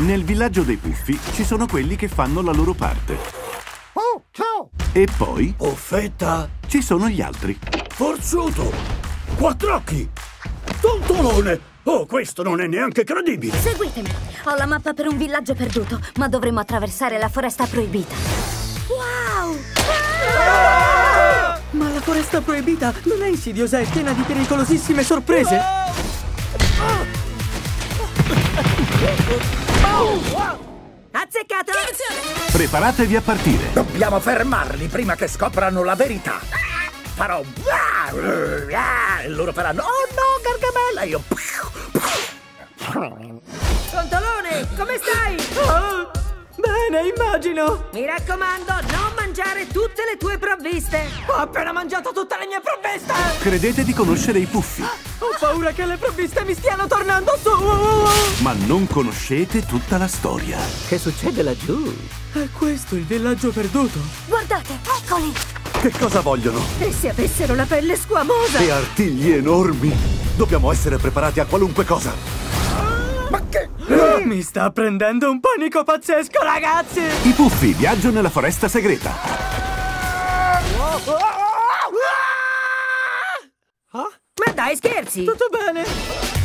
Nel villaggio dei puffi ci sono quelli che fanno la loro parte. Oh, ciao! E poi Offetta! ci sono gli altri. Forzuto! Quattrocchi! Tontolone! Oh, questo non è neanche credibile! Seguitemi. Ho la mappa per un villaggio perduto, ma dovremo attraversare la foresta proibita. Wow! Ma la foresta proibita non è insidiosa e piena di pericolosissime sorprese? Azzeccato! Preparatevi a partire. Dobbiamo fermarli prima che scoprano la verità. Farò... E loro faranno... Oh no, Gargamella! Io... Tontolone, come stai? Ah, bene, immagino! Mi raccomando, non mangiare tutte le tue provviste. Ho appena mangiato tutte le mie provviste! Credete di conoscere i puffi, Ho paura che le provviste mi stiano tornando su! ma non conoscete tutta la storia. Che succede laggiù? È questo il villaggio perduto? Guardate, eccoli! Che cosa vogliono? E se avessero la pelle squamosa? E artigli enormi! Dobbiamo essere preparati a qualunque cosa! Mi sta prendendo un panico pazzesco, ragazzi! I puffi viaggiano nella foresta segreta. Ma dai, scherzi! Tutto bene?